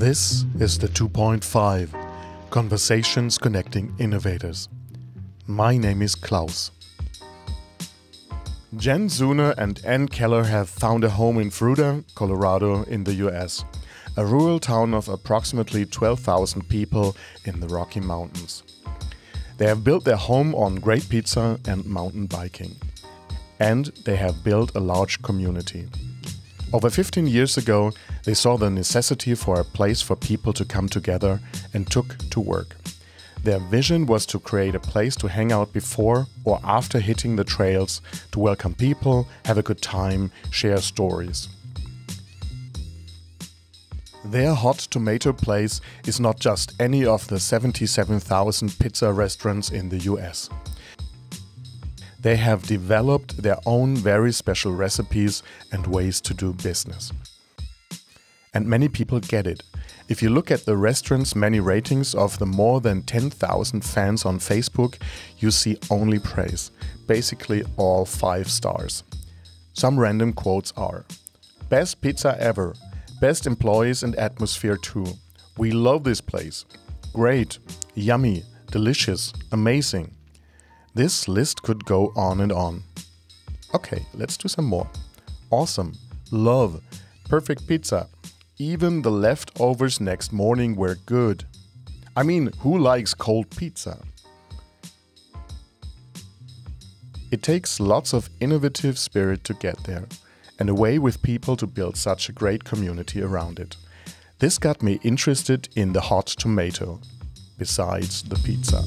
This is the 2.5 Conversations Connecting Innovators. My name is Klaus. Jen Zeuner and Anne Keller have found a home in Fruita, Colorado, in the US, a rural town of approximately 12,000 people in the Rocky Mountains. They have built their home on great pizza and mountain biking. And they have built a large community. Over 15 years ago, they saw the necessity for a place for people to come together and took to work. Their vision was to create a place to hang out before or after hitting the trails, to welcome people, have a good time, share stories. Their hot tomato place is not just any of the 77,000 pizza restaurants in the US. They have developed their own very special recipes and ways to do business. And many people get it. If you look at the restaurant's many ratings of the more than 10,000 fans on Facebook, you see only praise, basically all five stars. Some random quotes are Best pizza ever, best employees and atmosphere too. We love this place. Great, yummy, delicious, amazing. This list could go on and on. Okay, let's do some more. Awesome, love, perfect pizza. Even the leftovers next morning were good. I mean, who likes cold pizza? It takes lots of innovative spirit to get there, and a way with people to build such a great community around it. This got me interested in the hot tomato, besides the pizza.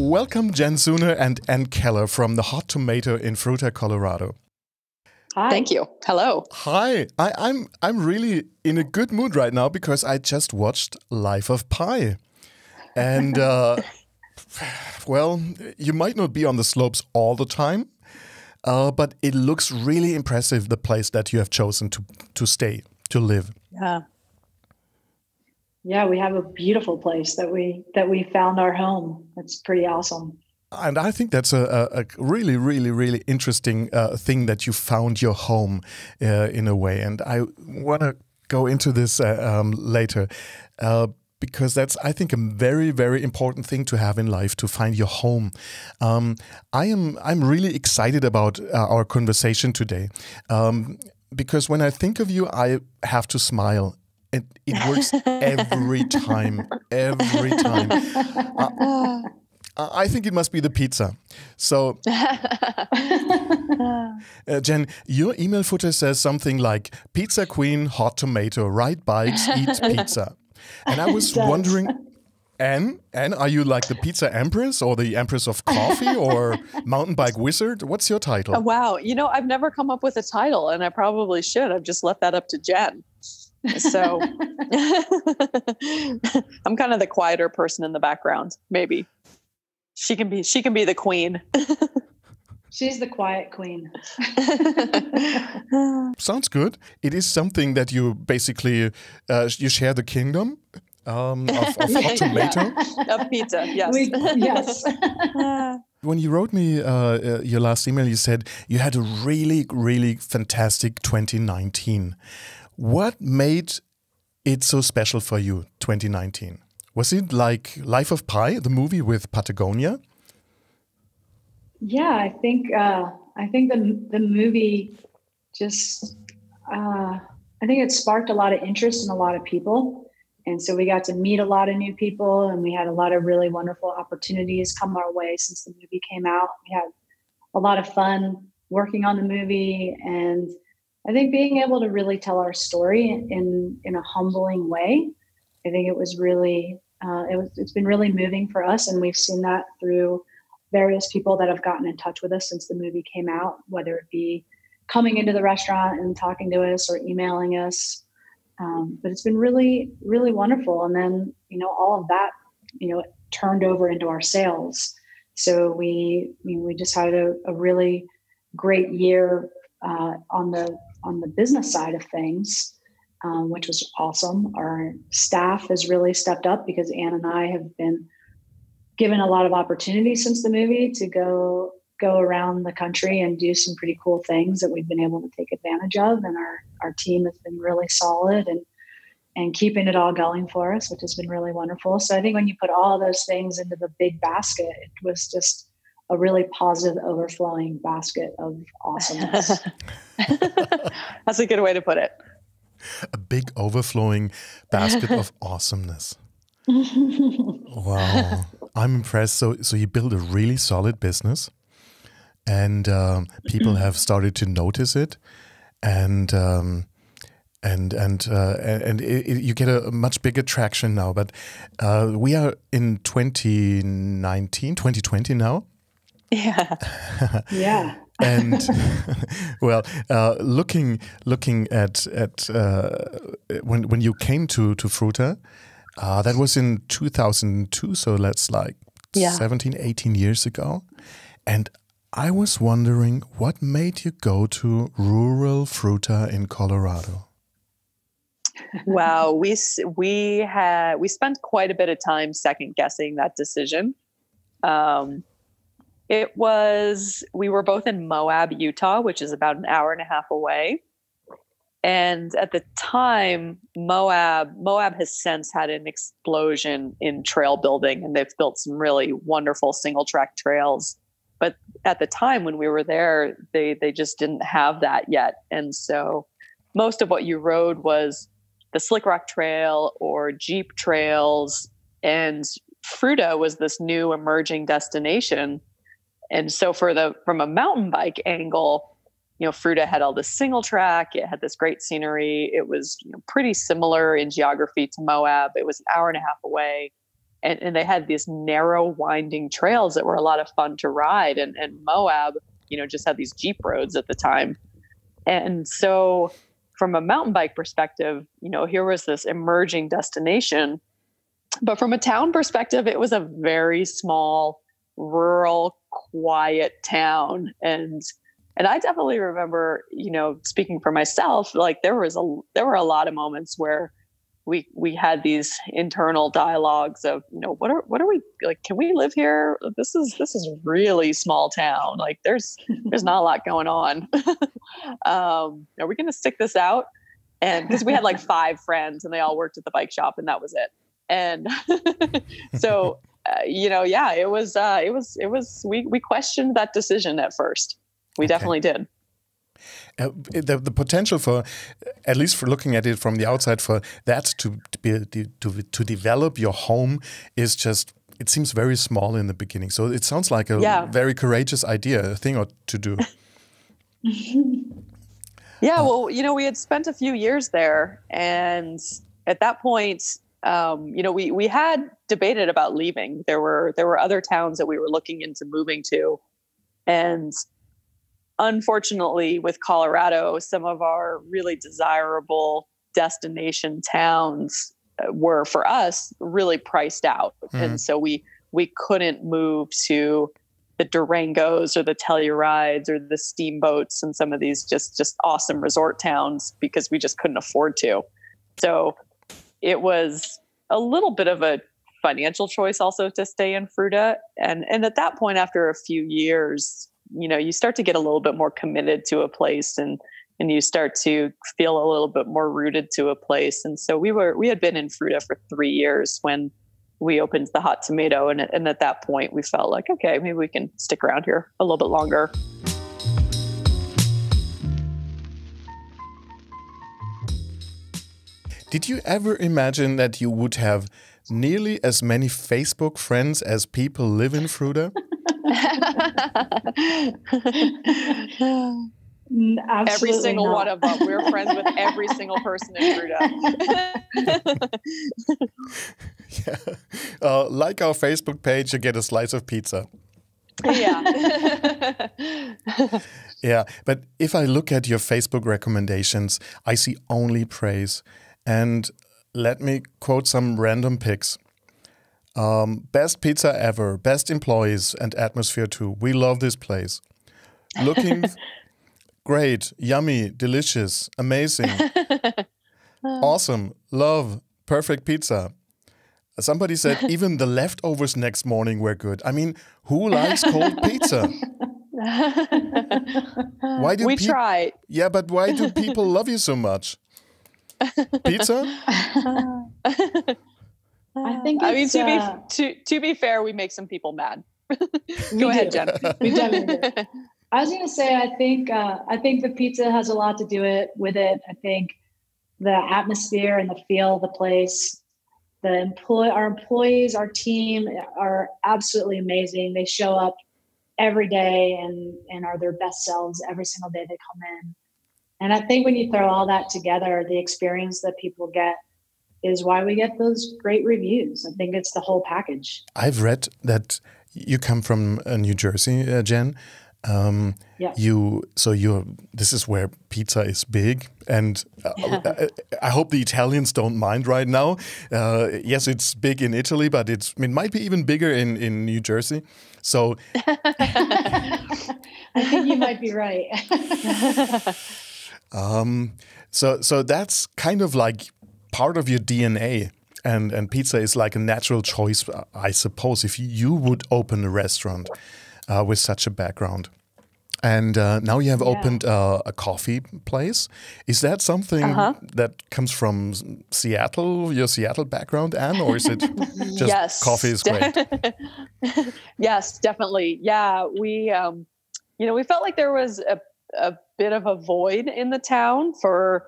Welcome, Jen Zeuner and Anne Keller from the Hot Tomato in Fruita, Colorado. Hi. Thank you. Hello. Hi, I, I'm I'm really in a good mood right now because I just watched Life of Pie, and uh, well, you might not be on the slopes all the time, uh, but it looks really impressive the place that you have chosen to to stay to live. Yeah. Yeah, we have a beautiful place that we that we found our home. It's pretty awesome. And I think that's a, a, really, really, really interesting uh, thing that you found your home uh, in a way. And I want to go into this uh, um, later uh, because that's, I think, a very, very important thing to have in life to find your home. Um, I am, I'm really excited about uh, our conversation today. Um, because when I think of you, I have to smile it, it works every time, every time. Uh, I think it must be the pizza. So, uh, Jen, your email footer says something like "Pizza Queen, hot tomato, ride bikes, eat pizza," and I was wondering. Anne, Anne, are you like the pizza empress or the empress of coffee or mountain bike wizard? What's your title? Wow. You know, I've never come up with a title and I probably should. I've just left that up to Jen. So I'm kind of the quieter person in the background, maybe. She can be she can be the queen. She's the quiet queen. Sounds good. It is something that you basically uh, you share the kingdom um, of, of hot tomato. of pizza, yes. We, yes. When you wrote me uh, uh, your last email, you said you had a really, really fantastic 2019. What made it so special for you, 2019? Was it like Life of Pie, the movie with Patagonia? Yeah, I think uh, I think the the movie just uh, I think it sparked a lot of interest in a lot of people, and so we got to meet a lot of new people, and we had a lot of really wonderful opportunities come our way since the movie came out. We had a lot of fun working on the movie and I think being able to really tell our story in in a humbling way, I think it was really uh, it was it's been really moving for us, and we've seen that through various people that have gotten in touch with us since the movie came out, whether it be coming into the restaurant and talking to us or emailing us. Um, but it's been really really wonderful, and then you know all of that you know turned over into our sales. So we you know, we just had a, a really great year uh, on the on the business side of things, um, which was awesome. Our staff has really stepped up because Ann and I have been given a lot of opportunities since the movie to go go around the country and do some pretty cool things that we've been able to take advantage of. And our, our team has been really solid and, and keeping it all going for us, which has been really wonderful. So I think when you put all those things into the big basket, it was just a really positive overflowing basket of awesomeness. That's a good way to put it. A big overflowing basket of awesomeness. wow, I'm impressed. So, so you build a really solid business, and um, people have started to notice it, and um, and and uh, and it, it, you get a much bigger traction now. But uh, we are in 2019, 2020 now. Yeah. yeah. and well, uh, looking looking at at uh, when when you came to to Fruita, uh, that was in 2002, so that's like yeah. 17, 18 years ago. And I was wondering what made you go to rural Fruita in Colorado? wow, we we had we spent quite a bit of time second guessing that decision. Um, it was we were both in Moab, Utah, which is about an hour and a half away. And at the time, Moab Moab has since had an explosion in trail building, and they've built some really wonderful single track trails. But at the time when we were there, they they just didn't have that yet, and so most of what you rode was the Slick Rock Trail or Jeep trails, and Fruita was this new emerging destination. And so for the from a mountain bike angle, you know, Fruita had all this single track. It had this great scenery. It was you know, pretty similar in geography to Moab. It was an hour and a half away. And, and they had these narrow, winding trails that were a lot of fun to ride. And, and Moab, you know, just had these Jeep roads at the time. And so, from a mountain bike perspective, you know, here was this emerging destination. But from a town perspective, it was a very small, rural, quiet town. And and i definitely remember you know speaking for myself like there was a there were a lot of moments where we we had these internal dialogues of you know what are what are we like can we live here? This is this is really small town. Like there's there's not a lot going on. Um are we going to stick this out? And because we had like five friends and they all worked at the bike shop and that was it. And so you know yeah it was uh it was it was we we questioned that decision at first we okay. definitely did. Uh, the, the potential for, at least for looking at it from the outside, for that to, to be to to develop your home is just it seems very small in the beginning. So it sounds like a yeah. very courageous idea, a thing or to do. yeah, well, you know, we had spent a few years there, and at that point, um, you know, we we had debated about leaving. There were there were other towns that we were looking into moving to, and unfortunately, with Colorado, some of our really desirable destination towns uh, were for us really priced out, mm-hmm. and so we we couldn't move to the Durangos or the Tellurides or the steamboats and some of these just just awesome resort towns because we just couldn't afford to. So it was a little bit of a financial choice also to stay in Fruita. And and at that point, after a few years, you know you start to get a little bit more committed to a place and and you start to feel a little bit more rooted to a place. And so we were we had been in fruita for three years when we opened the hot tomato. And, and at that point we felt like okay maybe we can stick around here a little bit longer did you ever imagine that you would have nearly as many facebook friends as people live in fruita every single not. one of them. We're friends with every single person in Fruita. yeah. Uh, like our Facebook page, you get a slice of pizza. Yeah. yeah. But if I look at your Facebook recommendations, I see only praise. And let me quote some random picks. Um, best pizza ever, best employees and atmosphere too. We love this place. Looking great, yummy, delicious, amazing, awesome, love, perfect pizza. Somebody said even the leftovers next morning were good. I mean, who likes cold pizza? why do we try? Yeah, but why do people love you so much? Pizza? I think I mean, to uh, be to to be fair, we make some people mad. Go ahead, do. Jen. We definitely do. I was going to say, I think, uh, I think the pizza has a lot to do it with it. I think the atmosphere and the feel of the place, the employ, our employees, our team are absolutely amazing. They show up every day and and are their best selves every single day they come in. And I think when you throw all that together, the experience that people get is why we get those great reviews. I think it's the whole package. I've read that you come from uh, New Jersey, uh, Jen. Um, Yeah. You so you this is where pizza is big, and uh, I, I hope the Italians don't mind right now. Uh, yes, it's big in Italy, but it's it might be even bigger in in New Jersey. So I think you might be right. Um, so so that's kind of like part of your DNA, and and pizza is like a natural choice, uh, I suppose. If you would open a restaurant uh, with such a background, and uh, now you have Yeah. opened uh, a coffee place, is that something Uh-huh. that comes from Seattle, your Seattle background, Anne, or is it just yes. coffee is great? yes, definitely. Yeah, we, um, you know, we felt like there was a, a bit of a void in the town for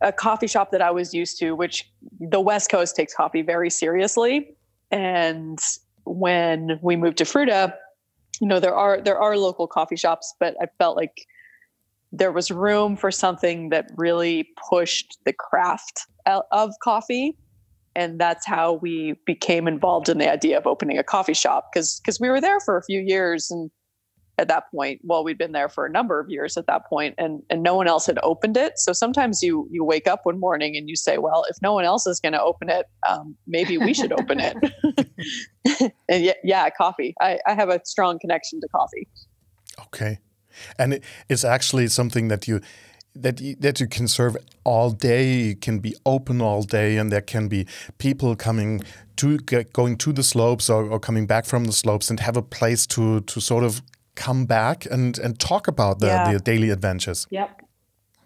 a coffee shop that I was used to, which the West Coast takes coffee very seriously. And when we moved to Fruita, you know, there are there are local coffee shops, but I felt like there was room for something that really pushed the craft of coffee and that's how we became involved in the idea of opening a coffee shop because because we were there for a few years and at that point well we'd been there for a number of years at that point and and no one else had opened it. So sometimes you you wake up one morning and you say well if no one else is going to open it um, maybe we should open it. And yeah, yeah coffee. I, I have a strong connection to coffee. Okay, and it, it's actually something that you that you, that you can serve all day. You can be open all day, and there can be people coming to going to the slopes or, or coming back from the slopes and have a place to to sort of come back and and talk about the, Yeah. the daily adventures. yep,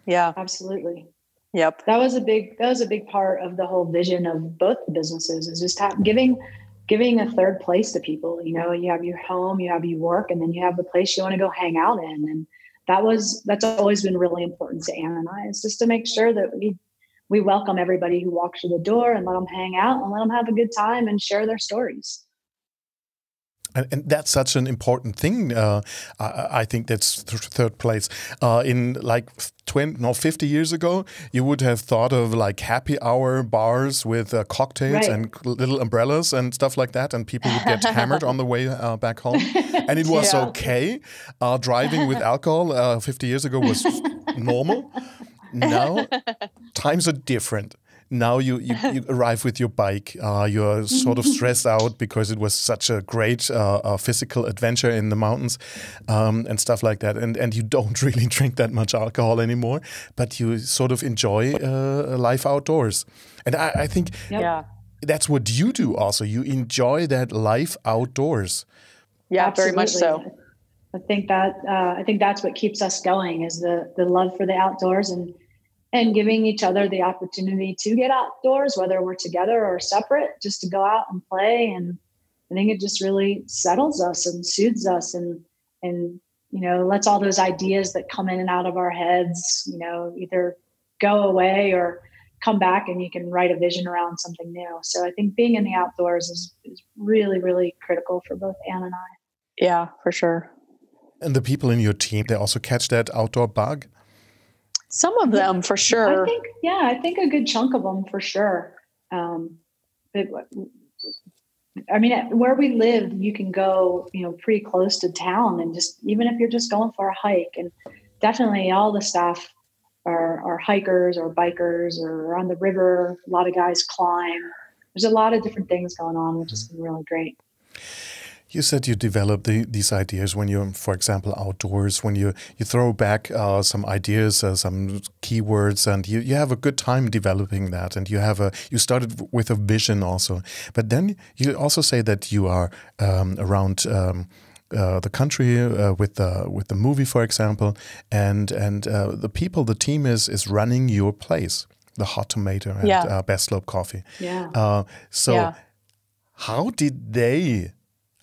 yeah absolutely. yep That was a big that was a big part of the whole vision of both the businesses is just ha- giving giving a third place to people. You know, you have your home, you have your work, and then you have the place you want to go hang out in. And that was that's always been really important to Anne and I is just to make sure that we we welcome everybody who walks through the door and let them hang out and let them have a good time and share their stories. And, and that's such an important thing. Uh, I, I think that's th- third place. Uh, in like 20, no, 50 years ago, you would have thought of like happy hour bars with uh, cocktails Right. and little umbrellas and stuff like that, and people would get hammered on the way uh, back home. And it was Yeah. okay. Uh, driving with alcohol uh, 50 years ago was normal. Now, times are different. Now you, you, you arrive with your bike. Uh, you're sort of stressed out because it was such a great uh, uh, physical adventure in the mountains um, and stuff like that. And and you don't really drink that much alcohol anymore, but you sort of enjoy uh, life outdoors. And I, I think Yep. yeah that's what you do. Also, you enjoy that life outdoors. yeah very much so I think that uh, I think that's what keeps us going is the the love for the outdoors and and giving each other the opportunity to get outdoors, whether we're together or separate, just to go out and play. And I think it just really settles us and soothes us and and you know lets all those ideas that come in and out of our heads, you know, either go away or come back and you can write a vision around something new. So I think being in the outdoors is, is really, really critical for both Anne and I. yeah for sure And the people in your team, they also catch that outdoor bug. Some of them for sure I think, yeah, I think a good chunk of them for sure. Um, but I mean, where we live, you can go, you know, pretty close to town, and just even if you're just going for a hike, and definitely all the staff are, are hikers or bikers or on the river. A lot of guys climb. There's a lot of different things going on, which has been really great. You said you develop the, these ideas when you're, for example, outdoors, when you, you throw back uh, some ideas, uh, some keywords, and you, you have a good time developing that. And you have a you started with a vision also, but then you also say that you are um, around um, uh, the country uh, with the with the movie, for example, and and uh, the people, the team is is running your place, the Hot Tomato and Yeah. uh, Best Slope Coffee. Yeah. Uh, so, Yeah. how did they?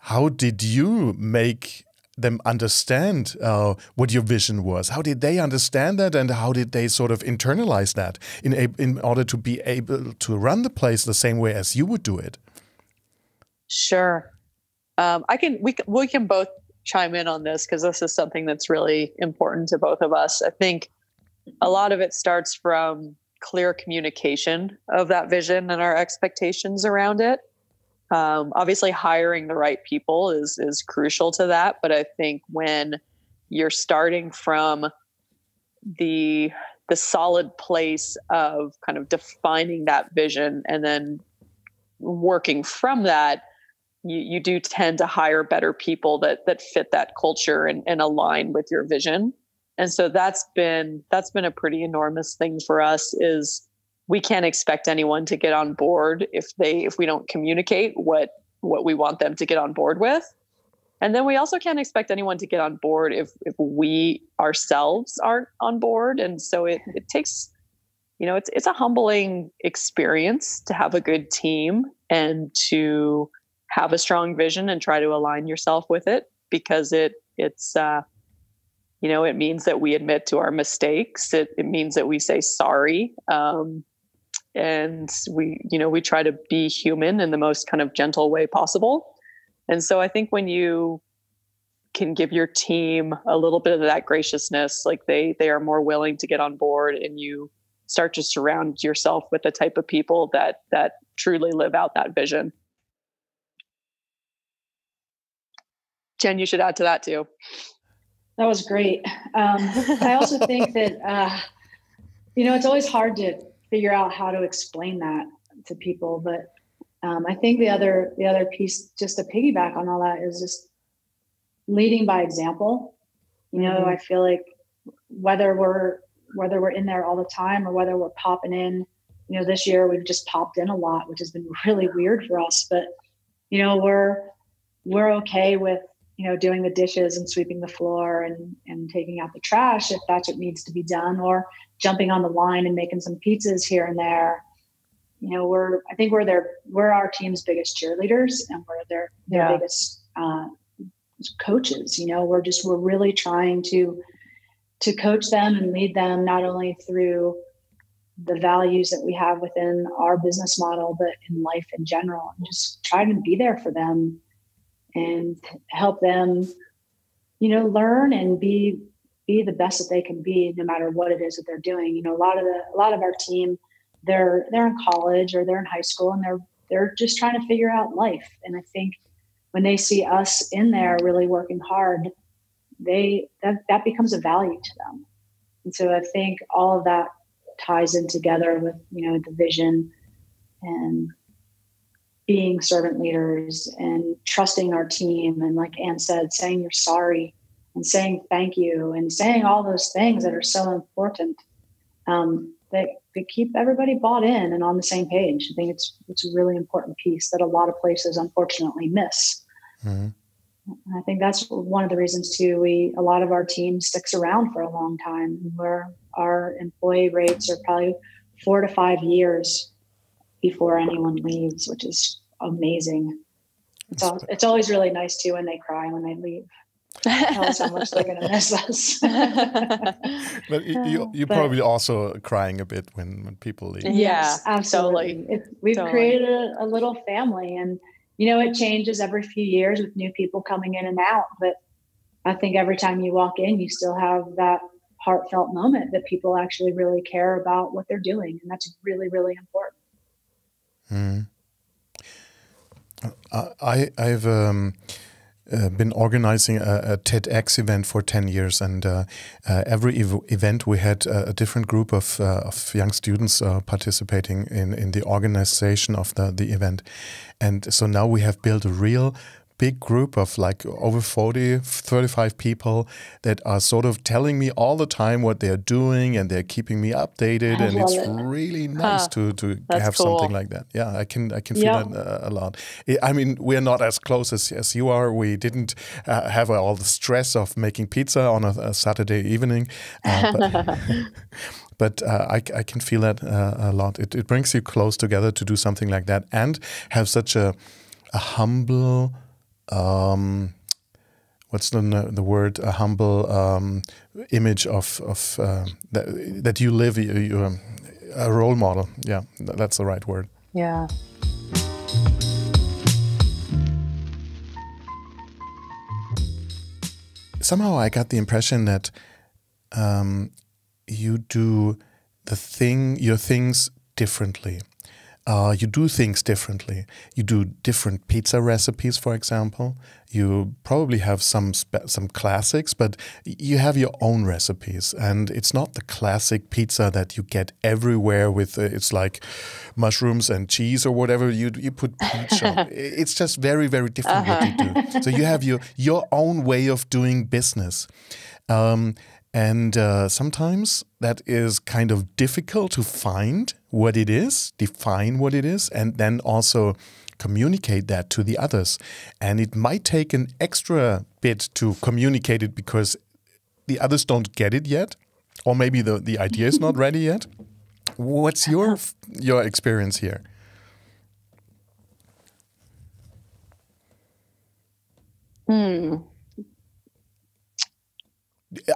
How did you make them understand uh, what your vision was? How did they understand that, and how did they sort of internalize that in in order to be able to run the place the same way as you would do it? Sure. Um, I can we we can both chime in on this because this is something that's really important to both of us. I think a lot of it starts from clear communication of that vision and our expectations around it. Um, obviously, hiring the right people is is crucial to that. But I think when you're starting from the the solid place of kind of defining that vision and then working from that you, you do tend to hire better people that that fit that culture and, and align with your vision and so that's been that's been a pretty enormous thing for us is we can't expect anyone to get on board if they if we don't communicate what what we want them to get on board with. And then we also can't expect anyone to get on board if if we ourselves aren't on board. And so it it takes you know it's it's a humbling experience to have a good team and to have a strong vision and try to align yourself with it because it it's uh you know it means that we admit to our mistakes. It, it means that we say sorry um and we you know we try to be human in the most kind of gentle way possible. And so i think when you can give your team a little bit of that graciousness like they they are more willing to get on board and you start to surround yourself with the type of people that that truly live out that vision. Jen you should add to that too. That was great. Um, I also think that uh, you know it's always hard to figure out how to explain that to people, but um, I think the other the other piece, just to piggyback on all that, is just leading by example. You know, Mhm. I feel like whether we're whether we're in there all the time or whether we're popping in, you know, this year we've just popped in a lot, which has been really weird for us. But you know, we're we're okay with you know doing the dishes and sweeping the floor and and taking out the trash if that's what needs to be done or jumping on the line and making some pizzas here and there you know we're i think we're their we're our team's biggest cheerleaders and we're their their Yeah. biggest uh, coaches you know we're just we're really trying to to coach them and lead them not only through the values that we have within our business model but in life in general and just try to be there for them and help them you know learn and be be the best that they can be no matter what it is that they're doing. You know a lot of the a lot of our team they're they're in college or they're in high school and they're they're just trying to figure out life. And i think when they see us in there really working hard they that that becomes a value to them. And so i think all of that ties in together with you know the vision and being servant leaders and trusting our team and like anne said saying you're sorry and saying thank you and saying all those things that are so important um, that, that keep everybody bought in and on the same page i think it's it's a really important piece that a lot of places unfortunately miss Mhm. I think that's one of the reasons too. We a lot of our team sticks around for a long time. Where our employee rates are probably four to five years before anyone leaves, which is amazing. It's al- it's always really nice too when they cry when they leave. Tell us how much they're going to miss us. But y- you, you're But- probably also crying a bit when, when people leave. Yeah, Yes, absolutely. It, we've Totally. created a, a little family, and you know it changes every few years with new people coming in and out. But I think every time you walk in, you still have that heartfelt moment that people actually really care about what they're doing, and that's really, really important. Mm. Uh, I I've um, uh, been organizing a, a TEDx event for ten years, and uh, uh, every ev- event we had a, a different group of uh, of young students uh, participating in in the organization of the the event, and so now we have built a real big group of like over 40, 35 people that are sort of telling me all the time what they're doing and they're keeping me updated. I and it's it. really nice Huh. to, to That's have cool. something like that. Yeah, I can I can feel Yeah. that uh, a lot. I- I mean, we're not as close as, as you are. We didn't uh, have all the stress of making pizza on a, a Saturday evening. Uh, but but uh, I, I can feel that uh, a lot. It, it brings you close together to do something like that and have such a, a humble, um, what's the, the word, a humble um, image of, of uh, that, that you live, you, you, um, a role model. Yeah, that's the right word. Yeah. somehow I got the impression that um, you do the thing, your things differently. Uh, you do things differently. You do different pizza recipes, for example. You probably have some some classics, but you have your own recipes, and it's not the classic pizza that you get everywhere. With uh, it's like mushrooms and cheese or whatever you you put peach on. It's just very very different what you do. So you have your your own way of doing business. Um, and uh, sometimes that is kind of difficult to find what it is, define what it is, and then also communicate that to the others. And it might take an extra bit to communicate it because the others don't get it yet, or maybe the, the idea is not ready yet. What's your your experience here? Hmm.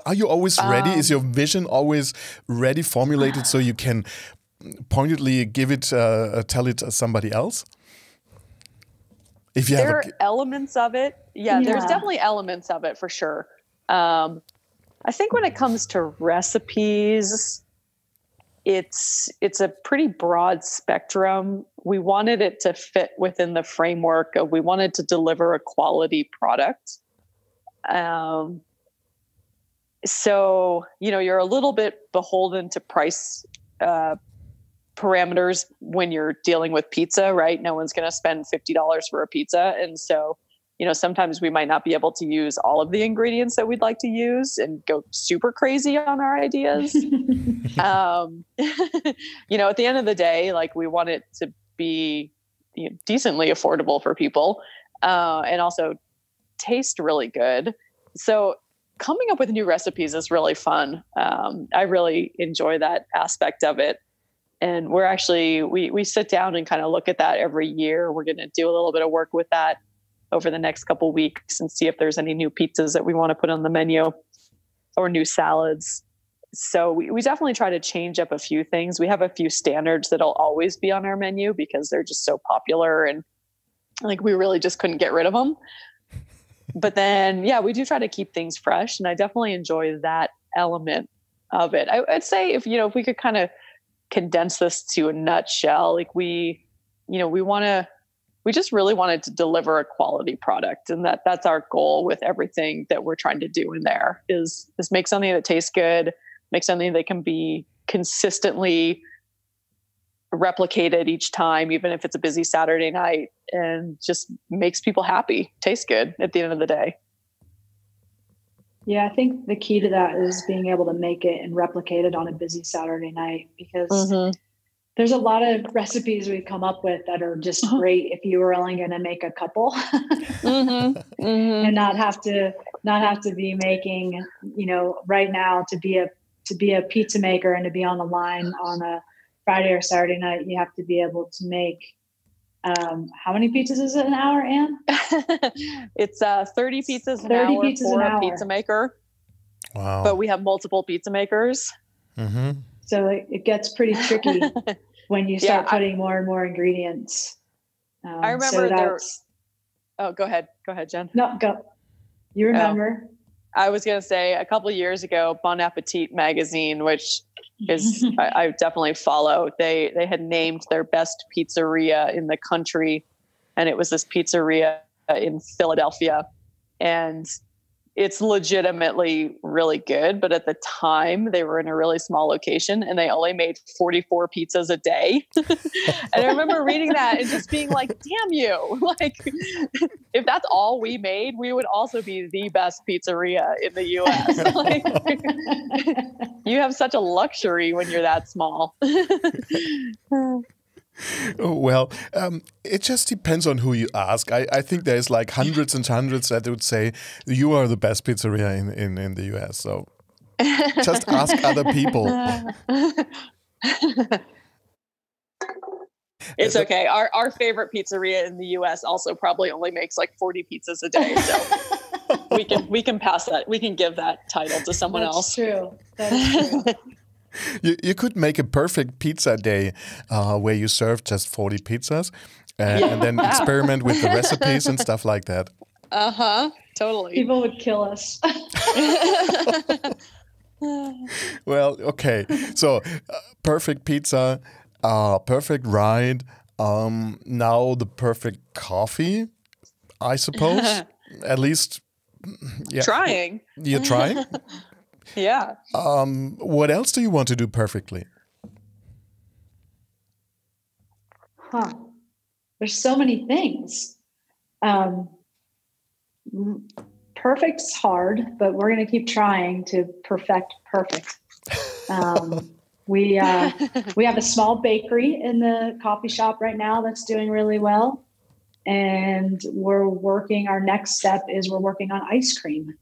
Are you always ready? Is your vision always ready, formulated, so you can pointedly give it, uh, tell it to somebody else? If you there have are elements of it. Yeah, there's definitely elements of it for sure. Um, I think when it comes to recipes, it's it's a pretty broad spectrum. We wanted it to fit within the framework of we wanted to deliver a quality product. Um, so you know you're a little bit beholden to price uh, parameters when you're dealing with pizza, right? No one's going to spend fifty dollars for a pizza, and so you know sometimes we might not be able to use all of the ingredients that we'd like to use and go super crazy on our ideas. um, you know, at the end of the day, like we want it to be you know, decently affordable for people, uh, and also taste really good. So coming up with new recipes is really fun. Um, I really enjoy that aspect of it. And we're actually we we sit down and kind of look at that every year. We're going to do a little bit of work with that over the next couple weeks and see if there's any new pizzas that we want to put on the menu or new salads. So we, we definitely try to change up a few things. We have a few standards that'll always be on our menu because they're just so popular and like we really just couldn't get rid of them but then yeah we do try to keep things fresh and i definitely enjoy that element of it. I, i'd say if you know if we could kind of condense this to a nutshell like we you know we want to we just really wanted to deliver a quality product and that that's our goal with everything that we're trying to do in there is is make something that tastes good make something that can be consistently replicated each time even if it's a busy saturday night and just makes people happy tastes good at the end of the day Yeah, I think the key to that is being able to make it and replicate it on a busy Saturday night because Mm-hmm. there's a lot of recipes we've come up with that are just Uh-huh. great if you were only going to make a couple Mm-hmm. Mm-hmm. and not have to not have to be making you know right now to be a to be a pizza maker and to be on the line on a Friday or Saturday night you have to be able to make um, how many pizzas is it an hour Anne? it's uh 30 pizzas an 30 hour pizzas for an a hour. pizza maker wow. but we have multiple pizza makers hmm So it, it gets pretty tricky when you start Yeah, I- putting more and more ingredients. Um, I remember so there- that's oh go ahead go ahead jen no go. You remember? I was going to say a couple years ago bon appetit magazine which is I, I definitely follow. They they had named their best pizzeria in the country and it was this pizzeria in philadelphia. And it's legitimately really good. But at the time, they were in a really small location and they only made 44 pizzas a day. and I remember reading that and just being like, damn you. Like, if that's all we made, we would also be the best pizzeria in the US. like, you have such a luxury when you're that small. Oh, well, um, it just depends on who you ask. I, I think there's like hundreds and hundreds that would say you are the best pizzeria in, in, in the US. So just ask other people. it's okay. Our our favorite pizzeria in the US also probably only makes like 40 pizzas a day. So we can we can pass that. We can give that title to someone That's else. True. That's true. You, you could make a perfect pizza day uh, where you serve just 40 pizzas and, and then experiment with the recipes and stuff like that. Uh huh. Totally. People would kill us. Well, okay. So, uh, perfect pizza, uh, perfect ride. Um, now the perfect coffee, I suppose. At least, yeah. Trying. You're trying. Yeah. um, what else do you want to do perfectly? huh. There's so many things. Um, perfect's hard, but we're going to keep trying to perfect perfect. Um, we uh, we have a small bakery in the coffee shop right now that's doing really well, and we're working. Our next step is we're working on ice cream.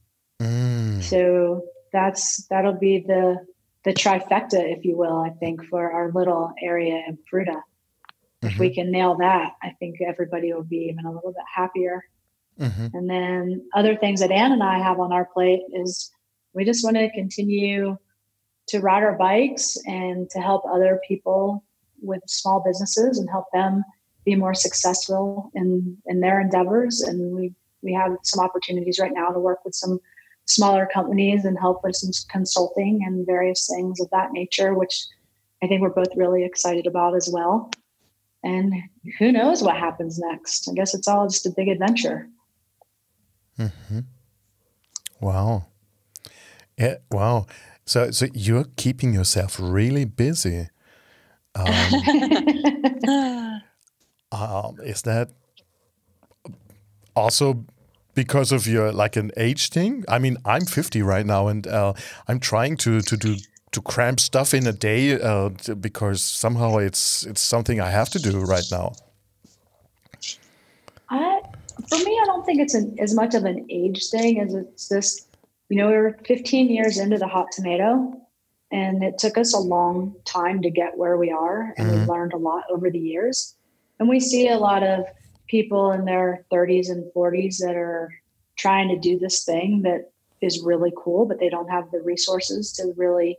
Mm. So that's that'll be the the trifecta, if you will. I think for our little area in Fruita. If we can nail that, I think everybody will be even a little bit happier. Mhm. And then other things that Anne and I have on our plate is we just want to continue to ride our bikes and to help other people with small businesses and help them be more successful in in their endeavors. And we we have some opportunities right now to work with some smaller companies and help with some consulting and various things of that nature, which I think we're both really excited about as well. And who knows what happens next? I guess it's all just a big adventure. Mm-hmm. Wow. Yeah, wow. So, so you're keeping yourself really busy. Um, um, is that also because of your like an age thing? I mean, I'm 50 right now, and uh, I'm trying to to do to cram stuff in a day uh, because somehow it's it's something I have to do right now. I, for me, I don't think it's an, as much of an age thing as it's this. You know, we were 15 years into the hot tomato, and it took us a long time to get where we are, and we've learned a lot over the years. And we see a lot of people in their 30s and 40s that are trying to do this thing that is really cool, but they don't have the resources to really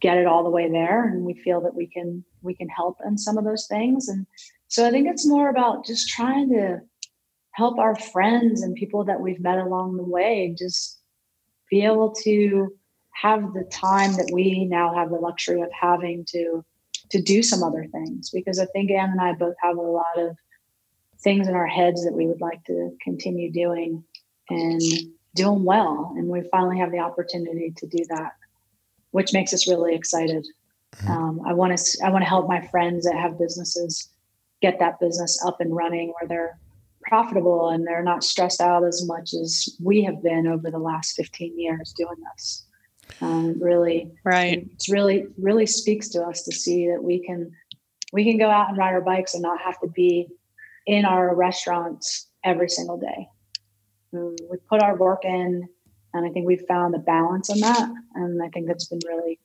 get it all the way there. And we feel that we can we can help in some of those things. And so I think it's more about just trying to help our friends and people that we've met along the way just be able to have the time that we now have the luxury of having to to do some other things because I think Anne and I both have a lot of things in our heads that we would like to continue doing and doing well and we finally have the opportunity to do that which makes us really excited um, I want to I want to help my friends that have businesses get that business up and running where they're profitable and they're not stressed out as much as we have been over the last 15 years doing this. Um, really, Right. it's really really speaks to us to see that we can we can go out and ride our bikes and not have to be in our restaurants every single day. Um, We put our work in, and I think we've found the balance in that, and I think that's been really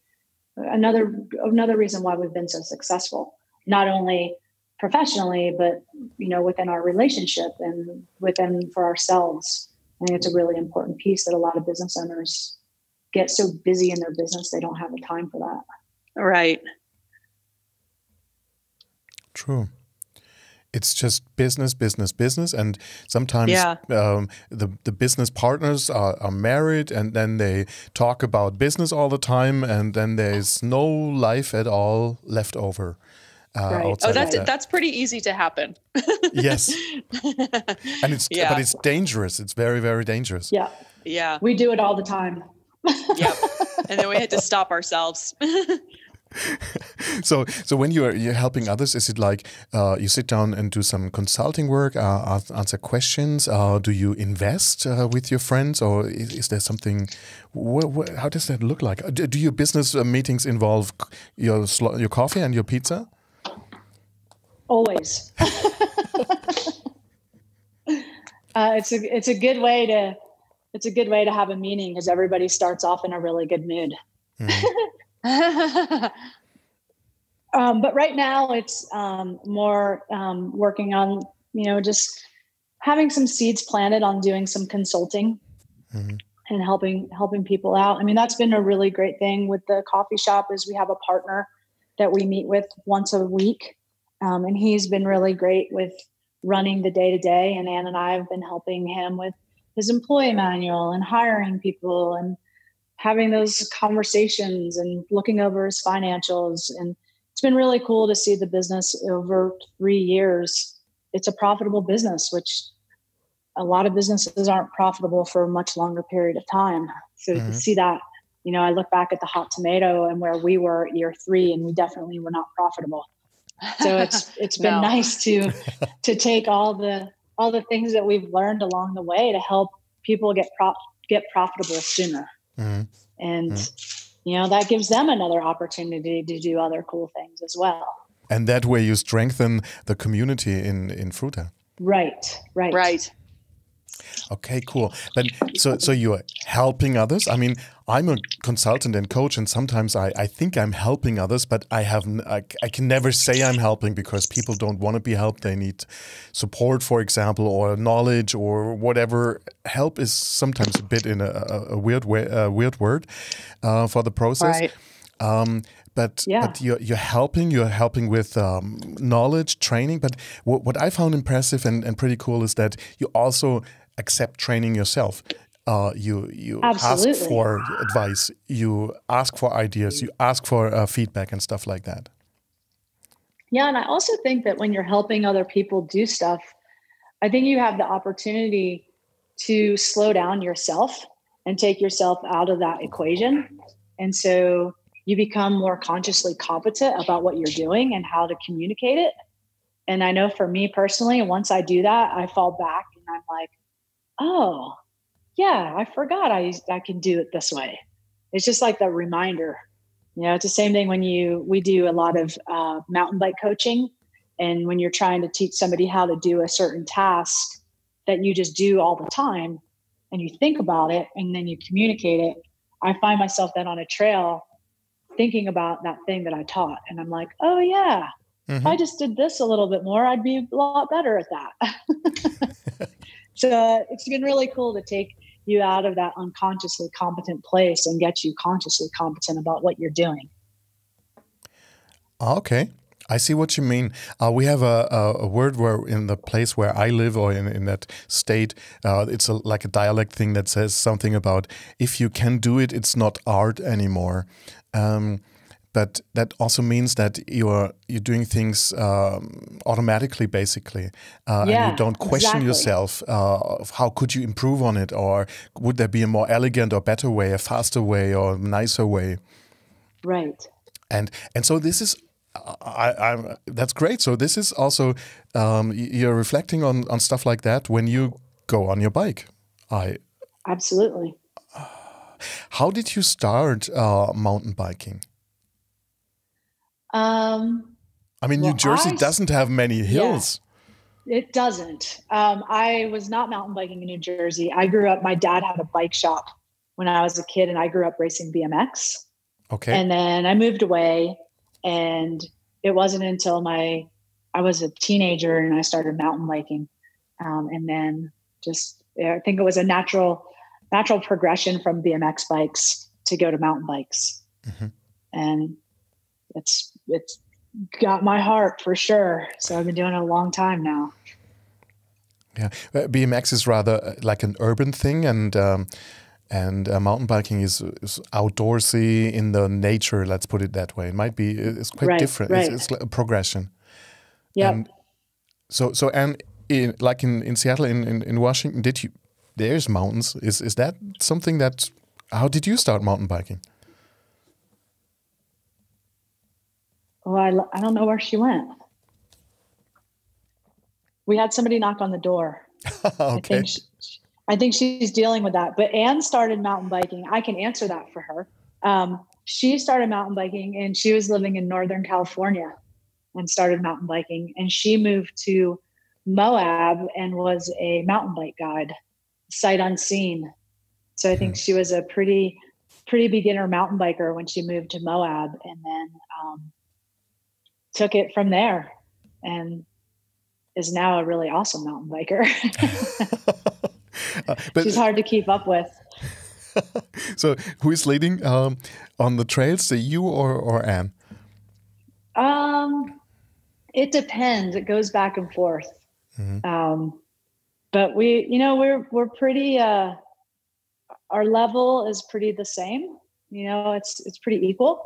another another reason why we've been so successful. Not only professionally, but you know within our relationship and within for ourselves. I think it's a really important piece that a lot of business owners get so busy in their business they don't have the time for that. Right. True. It's just business, business, business, and sometimes Yeah. um, the the business partners are, are married, and then they talk about business all the time, and then there's no life at all left over. Uh, Right. Oh, that's that. that's pretty easy to happen. yes, and it's Yeah. but it's dangerous. It's very very dangerous. Yeah, yeah. we do it all the time. Yep. and then we had to stop ourselves. So so when you're you're helping others, is it like uh, you sit down and do some consulting work, uh, answer questions? Uh, do you invest uh, with your friends, or is, is there something? How does that look like? Do, do your business uh, meetings involve your your coffee and your pizza? Always. uh, it's a it's a good way to it's a good way to have a meeting because everybody starts off in a really good mood. Um, but right now, it's um, more um, working on you know just having some seeds planted on doing some consulting Mhm. and helping helping people out. I mean, that's been a really great thing with the coffee shop is we have a partner that we meet with once a week, um, and he's been really great with running the day to day. And Anne and I have been helping him with his employee manual and hiring people and having those conversations and looking over his financials and it's been really cool to see the business over three years. It's a profitable business, which a lot of businesses aren't profitable for a much longer period of time. So Mhm. to see that, you know, I look back at the hot tomato and where we were year three, and we definitely were not profitable. So it's it's been No. nice to to take all the all the things that we've learned along the way to help people get prop get profitable sooner Mhm. and you know that gives them another opportunity to do other cool things as well And that way you strengthen the community in in Fruita. right right right. Okay, cool. Then, so so you're helping others. I mean, I'm a consultant and coach, and sometimes I, I think I'm helping others, but I have I, I can never say I'm helping because people don't want to be helped. They need support, for example, or knowledge or whatever. Help is sometimes a bit in a, a, weird way, a weird word uh, for the process. Right. Um, but Yeah. but you're you're helping. You're helping with um, knowledge, training. But what, what I found impressive and, and pretty cool is that you also accept training yourself. Uh, you you Absolutely. ask for advice. You ask for ideas. You ask for uh, feedback and stuff like that. yeah and i also think that when you're helping other people do stuff i think you have the opportunity to slow down yourself and take yourself out of that equation and so you become more consciously competent about what you're doing and how to communicate it and i know for me personally once i do that i fall back and i'm like oh yeah i forgot i i can do it this way it's just like the reminder you know it's the same thing when you we do a lot of uh, mountain bike coaching and when you're trying to teach somebody how to do a certain task that you just do all the time and you think about it and then you communicate it i find myself then on a trail thinking about that thing that i taught and i'm like oh yeah if Mhm. I just did this a little bit more, I'd be a lot better at that. so it's been really cool to take you out of that unconsciously competent place and get you consciously competent about what you're doing. Okay. I see what you mean. Uh, we have a, a, a word where in the place where I live or in, in that state, uh, it's a, like a dialect thing that says something about if you can do it, it's not art anymore. Um, but that also means that you're you're doing things um, automatically, basically, uh, and you don't question exactly. yourself uh, of how could you improve on it, or would there be a more elegant or better way, a faster way, or nicer way? Right. and and so this is I, I'm that's great. So this is also um, you're reflecting on on stuff like that when you go on your bike. I Absolutely. how did you start uh, mountain biking? Um, I mean, Well, New Jersey I doesn't have many hills. it doesn't. Um, I was not mountain biking in New Jersey. I grew up, my dad had a bike shop when I was a kid, and I grew up racing BMX. Okay, And then I moved away, and it wasn't until my I was a teenager and I started mountain biking, um, and then just I think it was a natural natural progression from BMX bikes to go to mountain bikes, Mhm. and it's it's got my heart for sure. So I've been doing it a long time now. yeah. Uh, BMX is rather uh, like an urban thing, and um, and uh, mountain biking is, is outdoorsy in the nature. Let's put it that way. It might be it's quite Right, different. right. It's, it's like a progression. Yeah. So so and in, like in, in Seattle in, in, in Washington, did you there's mountains. Is is that something that how did you start mountain biking? I, I don't know where she went. We had somebody knock on the door. okay. I think, she, I think she's dealing with that. But Anne started mountain biking. I can answer that for her. Um, she started mountain biking and she was living in Northern California and started mountain biking. And she moved to Moab and was a mountain bike guide, sight unseen. So I think hmm. she was a pretty, pretty beginner mountain biker when she moved to Moab. And then um, took it from there and is now a really awesome mountain biker. uh, but, She's hard to keep up with. so, who is leading um, on the trails? You or or Anne? Um, it depends. It goes back and forth. Mm -hmm. Um, but we, you know, we're we're pretty. Uh, our level is pretty the same. You know, it's it's pretty equal,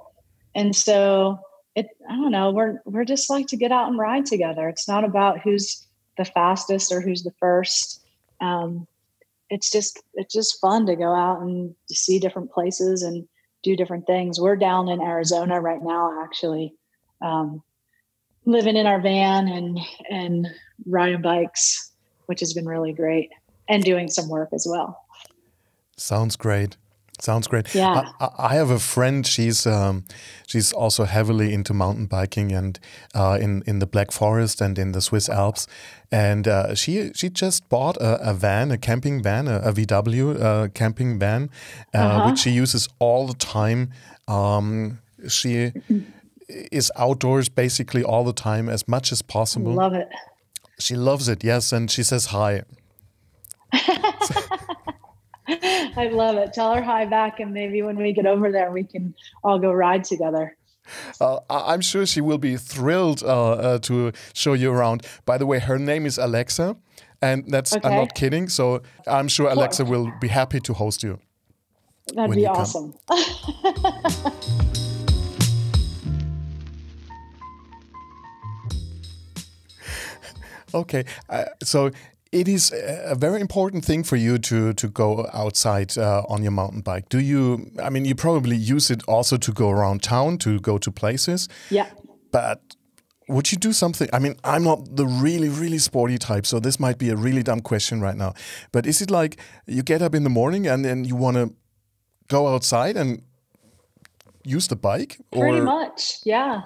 and so it i don't know we're we're just like to get out and ride together. It's not about who's the fastest or who's the first. Um, it's just it's just fun to go out and see different places and do different things. We're down in arizona right now actually um, living in our van and and riding bikes which has been really great and doing some work as well. Sounds great Sounds great. Yeah. I, I, have a friend. She's um, she's also heavily into mountain biking and uh, in in the Black Forest and in the Swiss Alps. And uh, she she just bought a, a, van, a camping van, a, a VW uh, camping van, uh, -huh. which she uses all the time. Um, she is outdoors basically all the time, as much as possible. Love it. She loves it. Yes, and she says hi. I love it. Tell her hi back, and maybe when we get over there, we can all go ride together. Uh, I'm sure she will be thrilled uh, uh, to show you around. By the way, her name is Alexa, and that's okay. I'm not kidding. So I'm sure Alexa will be happy to host you. That'd be awesome. okay, uh, so it is a very important thing for you to to go outside uh, on your mountain bike. Do you? I mean, you probably use it also to go around town to go to places. Yeah. But would you do something? I mean, I'm not the really really sporty type, so this might be a really dumb question right now. But is it like you get up in the morning and then you want to go outside and use the bike? Pretty much, yeah.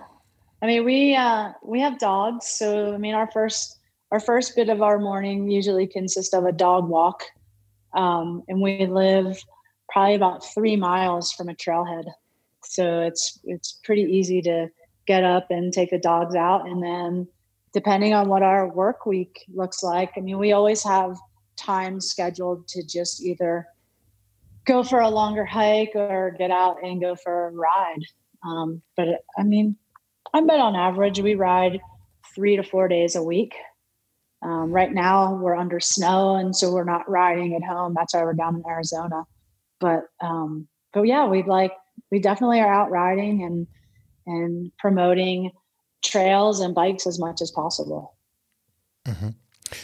I mean, we uh, we have dogs, so I mean, our first our first bit of our morning usually consists of a dog walk. Um, and we live probably about three miles from a trailhead. So it's it's pretty easy to get up and take the dogs out. And then depending on what our work week looks like, I mean, we always have time scheduled to just either go for a longer hike or get out and go for a ride. Um, but I mean, I bet on average we ride three to four days a week. Um, right now we're under snow, and so we're not riding at home. That's why we're down in Arizona. But um, but yeah, we like we definitely are out riding and and promoting trails and bikes as much as possible. Mm-hmm.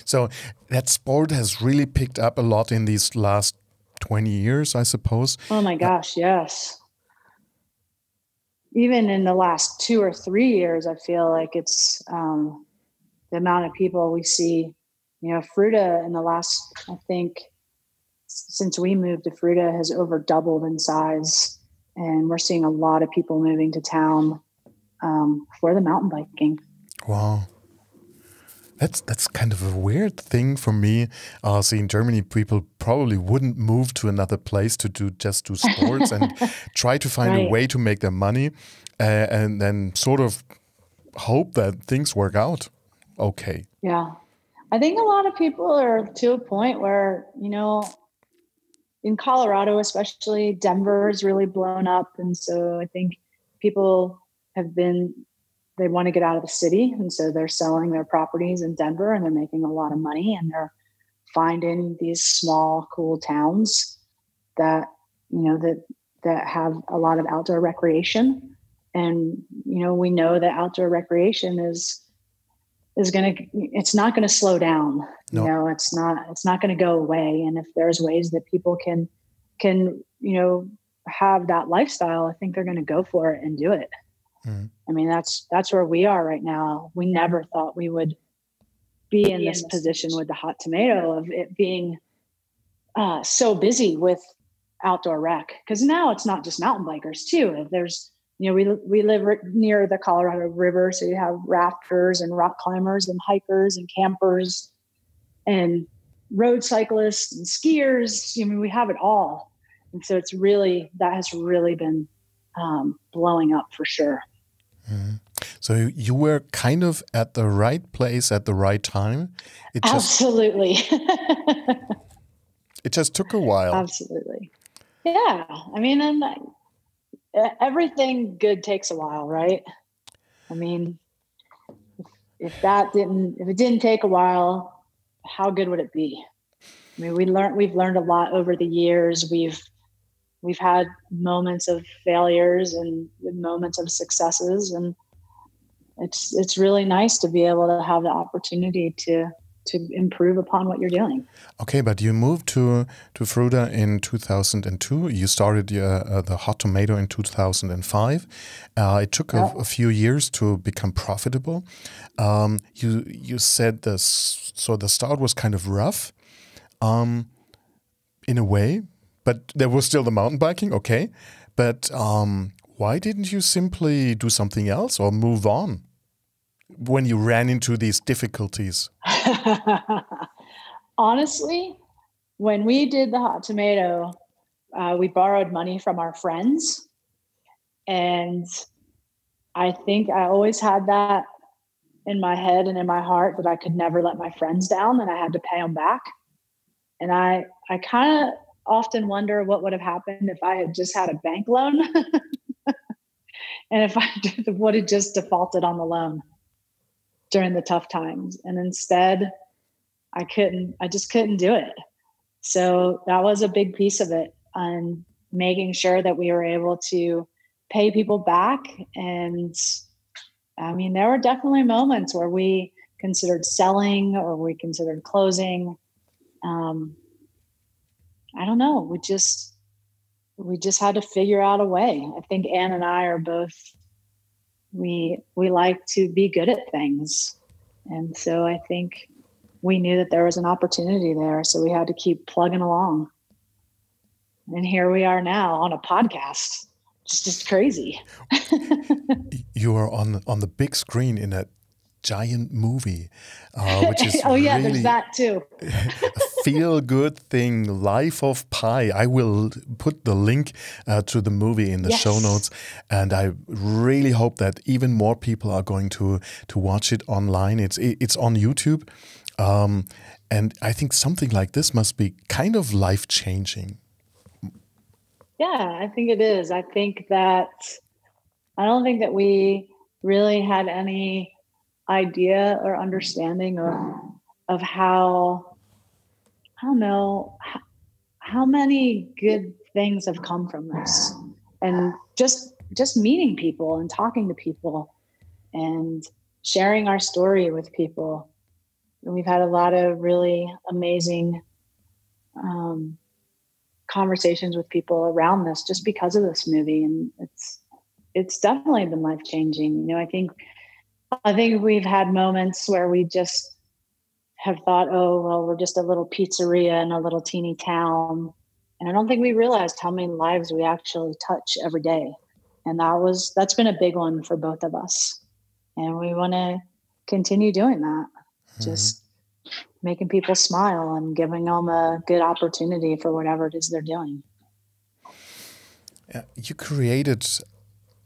So that sport has really picked up a lot in these last 20 years, I suppose. Oh my gosh, yes. Even in the last two or three years, I feel like it's um, the amount of people we see. You know, Fruita in the last, I think, since we moved to Fruita has over doubled in size, and we're seeing a lot of people moving to town um, for the mountain biking. Wow. That's that's kind of a weird thing for me. Uh, see, in Germany, people probably wouldn't move to another place to do just do sports and try to find right. a way to make their money, uh, and then sort of hope that things work out okay. Yeah. I think a lot of people are to a point where, you know, in Colorado, especially, Denver is really blown up. And so I think people have been, they want to get out of the city. And so they're selling their properties in Denver and they're making a lot of money and they're finding these small, cool towns that, you know, that, that have a lot of outdoor recreation. And, you know, we know that outdoor recreation is is going to it's not going to slow down no. you know it's not it's not going to go away. And if there's ways that people can can you know have that lifestyle i think they're going to go for it and do it. Mm. i mean that's that's where we are right now. We never thought we would be in this position with the hot tomato of it being uh, so busy with outdoor rec. Because now it's not just mountain bikers too. There's you know, we we live near the Colorado River, so you have rafters and rock climbers and hikers and campers and road cyclists and skiers. I mean, we have it all, and so it's really that has really been um, blowing up for sure. Mm. So you were kind of at the right place at the right time. It just, Absolutely. it just took a while. Absolutely. Yeah, I mean, and everything good takes a while, right? I mean, if, that didn't, if it didn't take a while, how good would it be? I mean, we learned, we've learned a lot over the years. We've, we've had moments of failures and moments of successes, and it's, it's really nice to be able to have the opportunity to to improve upon what you're doing. Okay, but you moved to to Fruita in 2002. You started uh, the Hot Tomato in 2005. Uh, it took a, a, few years to become profitable. Um, you you said this, so the start was kind of rough, um, in a way, but there was still the mountain biking. Okay, but um, why didn't you simply do something else or move on? When you ran into these difficulties? Honestly, when we did the hot tomato, uh, we borrowed money from our friends. And I think I always had that in my head and in my heart that I could never let my friends down and I had to pay them back. And I, I kind of often wonder what would have happened if I had just had a bank loan and if I would have just defaulted on the loan during the tough times. And instead, I couldn't, I just couldn't do it. So that was a big piece of it on making sure that we were able to pay people back. And I mean, there were definitely moments where we considered selling or we considered closing. Um, I don't know. We just, we just had to figure out a way. I think Anne and I are both we we like to be good at things. And so i think we knew that there was an opportunity there so we had to keep plugging along. And here we are now on a podcast. It's just crazy. You are on on the big screen in a giant movie, uh, which is oh yeah, really there's that too. feel good thing, Life of Pie. I will put the link uh, to the movie in the yes. show notes, and I really hope that even more people are going to to watch it online. It's it's on YouTube, um, and I think something like this must be kind of life changing. Yeah, I think it is. I think that I don't think that we really had any idea or understanding of of how I don't know how, how many good things have come from this, and just just meeting people and talking to people and sharing our story with people. And we've had a lot of really amazing um, conversations with people around this just because of this movie, and it's it's definitely been life changing. You know, I think I think we've had moments where we just have thought, oh, well, we're just a little pizzeria in a little teeny town. And I don't think we realized how many lives we actually touch every day. And that was, that's been a big one for both of us. And we want to continue doing that. Mm-hmm. Just making people smile and giving them a good opportunity for whatever it is they're doing. You created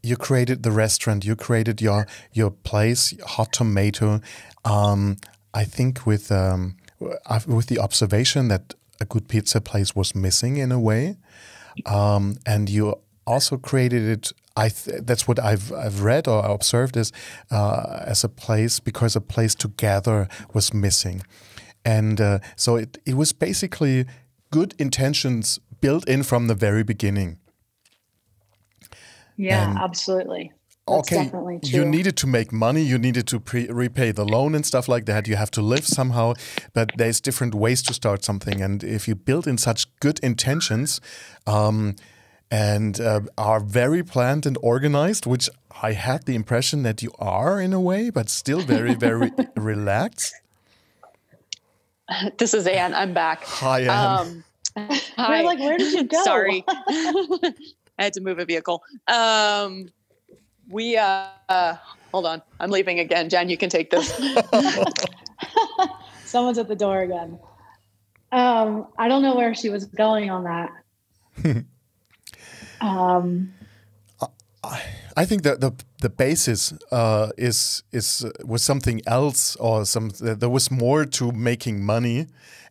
you created the restaurant, you created your your place, Hot Tomato. Um, I think with um, with the observation that a good pizza place was missing in a way, um, and you also created it. I that's what I've I've read or observed is uh, as a place because a place to gather was missing, and uh, so it it was basically good intentions built in from the very beginning. Yeah, and, absolutely. Okay, you needed to make money, you needed to pre- repay the loan and stuff like that. You have to live somehow, but there's different ways to start something. And if you build in such good intentions um, and uh, are very planned and organized, which I had the impression that you are in a way, but still very, very relaxed. This is Anne. I'm back. Hi, Anne. Um, hi. You're like, where did you go? Sorry. I had to move a vehicle. Um, we uh, uh, hold on. I'm leaving again. Jen, you can take this. Someone's at the door again. Um, I don't know where she was going on that. um, I think that the the basis uh, is is uh, was something else, or some there was more to making money,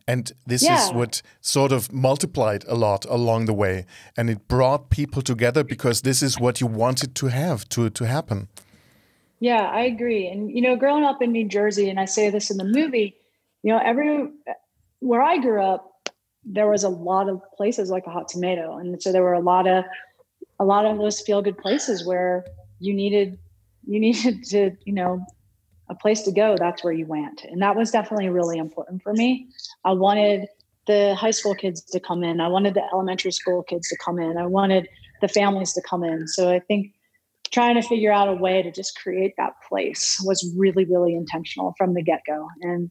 and this yeah. is what sort of multiplied a lot along the way. And it brought people together because this is what you wanted to have to, to happen. Yeah, I agree. And, you know, growing up in New Jersey, and I say this in the movie, you know, every, where I grew up, there was a lot of places like a hot tomato. And so there were a lot of, a lot of those feel good places where you needed, you needed to, you know, a place to go, that's where you went. And that was definitely really important for me. I wanted the high school kids to come in. I wanted the elementary school kids to come in. I wanted the families to come in. So I think trying to figure out a way to just create that place was really, really intentional from the get go. And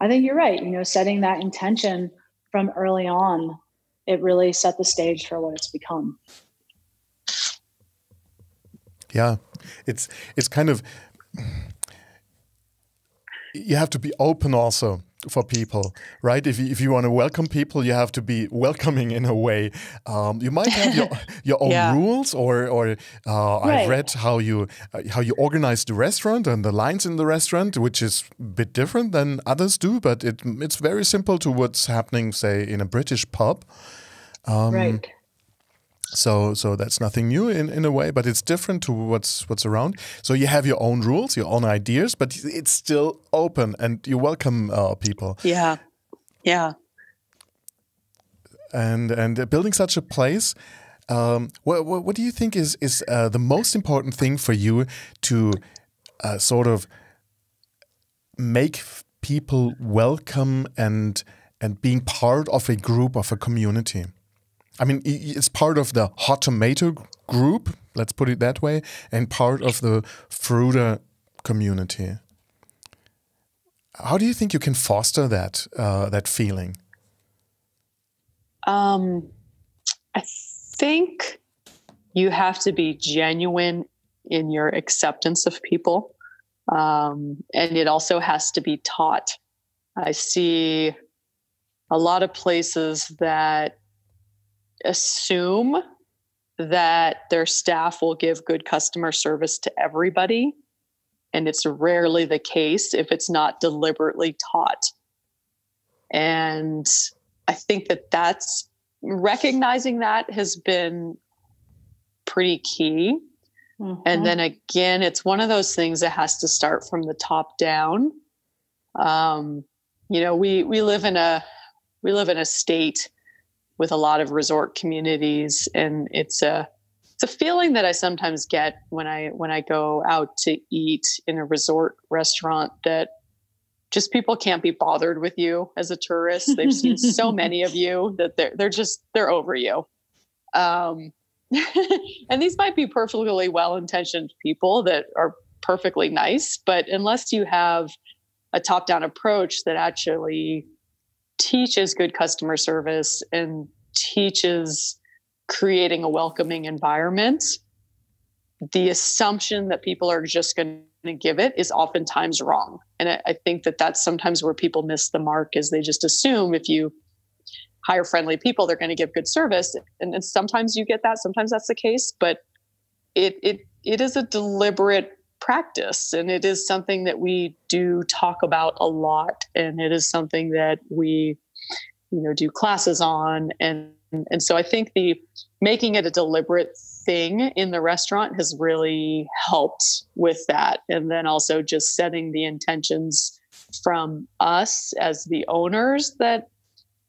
I think you're right. You know, setting that intention from early on, it really set the stage for what it's become. Yeah, it's it's kind of you have to be open also for people, right? If you, if you want to welcome people, you have to be welcoming in a way. Um, you might have your your own yeah. rules, or or uh, right. I've read how you uh, how you organize the restaurant and the lines in the restaurant, which is a bit different than others do, but it it's very simple to what's happening, say, in a British pub. Um, right. So so that's nothing new in, in a way, but it's different to what's what's around. So you have your own rules, your own ideas, but it's still open and you welcome uh, people. Yeah, yeah. And and building such a place, um, what, what, what do you think is is uh, the most important thing for you to uh, sort of make people welcome and and being part of a group of a community? I mean, it's part of the Hot Tomato group, let's put it that way, and part of the Fruita community. How do you think you can foster that uh, that feeling? Um, I think you have to be genuine in your acceptance of people, um, and it also has to be taught. I see a lot of places that assume that their staff will give good customer service to everybody. And it's rarely the case if it's not deliberately taught. And I think that that's recognizing that has been pretty key. Mm-hmm. And then again, it's one of those things that has to start from the top down. Um, you know, we we live in a we live in a state with a lot of resort communities and it's a it's a feeling that I sometimes get when I when I go out to eat in a resort restaurant that just people can't be bothered with you as a tourist. They've seen so many of you that they're they're just they're over you. Um, and these might be perfectly well-intentioned people that are perfectly nice, but unless you have a top-down approach that actually teaches good customer service and teaches creating a welcoming environment, the assumption that people are just going to give it is oftentimes wrong. And I, I, think that that's sometimes where people miss the mark is they just assume if you hire friendly people, they're going to give good service. And, and sometimes you get that, sometimes that's the case, but it, it, it is a deliberate practice and it is something that we do talk about a lot and it is something that we you know do classes on and and so i think the making it a deliberate thing in the restaurant has really helped with that and then also just setting the intentions from us as the owners that